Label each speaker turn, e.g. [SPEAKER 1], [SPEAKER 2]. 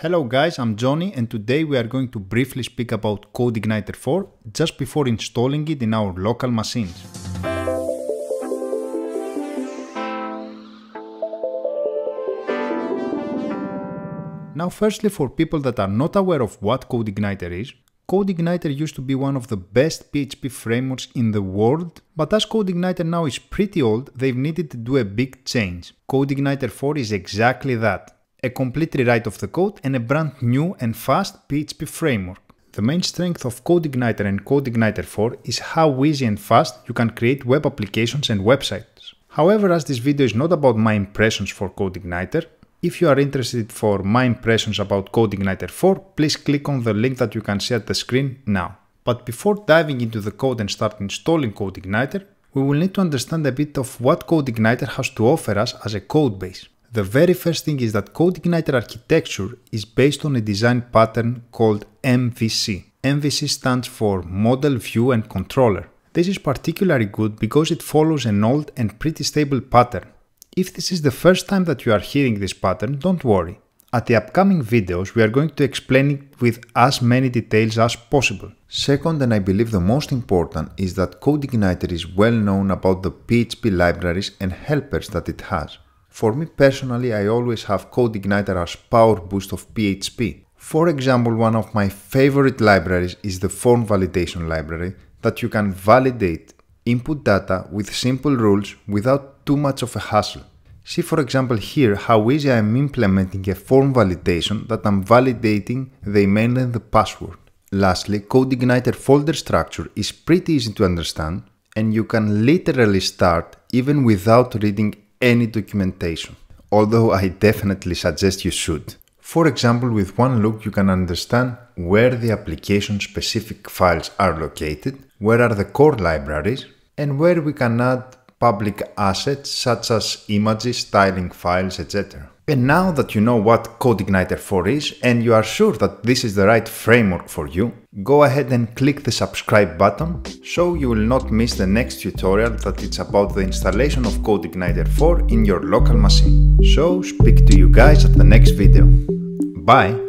[SPEAKER 1] Hello guys, I'm Johnny and today we are going to briefly speak about CodeIgniter 4 just before installing it in our local machines. Now firstly for people that are not aware of what CodeIgniter is, CodeIgniter used to be one of the best PHP frameworks in the world, but as CodeIgniter now is pretty old, they've needed to do a big change. CodeIgniter 4 is exactly that. A complete rewrite of the code and a brand new and fast PHP framework. The main strength of CodeIgniter and CodeIgniter 4 is how easy and fast you can create web applications and websites. However, as this video is not about my impressions for CodeIgniter, if you are interested for my impressions about CodeIgniter 4, please click on the link that you can see at the screen now. But before diving into the code and start installing CodeIgniter, we will need to understand a bit of what CodeIgniter has to offer us as a codebase. The very first thing is that CodeIgniter architecture is based on a design pattern called MVC. MVC stands for Model, View and Controller. This is particularly good because it follows an old and pretty stable pattern if this is the first time that you are hearing this pattern, don't worry. At the upcoming videos, we are going to explain it with as many details as possible.
[SPEAKER 2] Second, and I believe the most important, is that CodeIgniter is well known about the PHP libraries and helpers that it has. For me personally, I always have CodeIgniter as power boost of PHP. For example, one of my favorite libraries is the form validation library that you can validate input data with simple rules without too much of a hassle. See for example here how easy I am implementing a form validation that I'm validating the email and the password. Lastly, CodeIgniter folder structure is pretty easy to understand and you can literally start even without reading any documentation, although I definitely suggest you should. For example, with one look you can understand where the application specific files are located, where are the core libraries, and where we can add public assets such as images, styling files, etc. And now that you know what CodeIgniter 4 is and you are sure that this is the right framework for you, go ahead and click the subscribe button so you will not miss the next tutorial that is about the installation of CodeIgniter 4 in your local machine. So speak to you guys at the next video. Bye!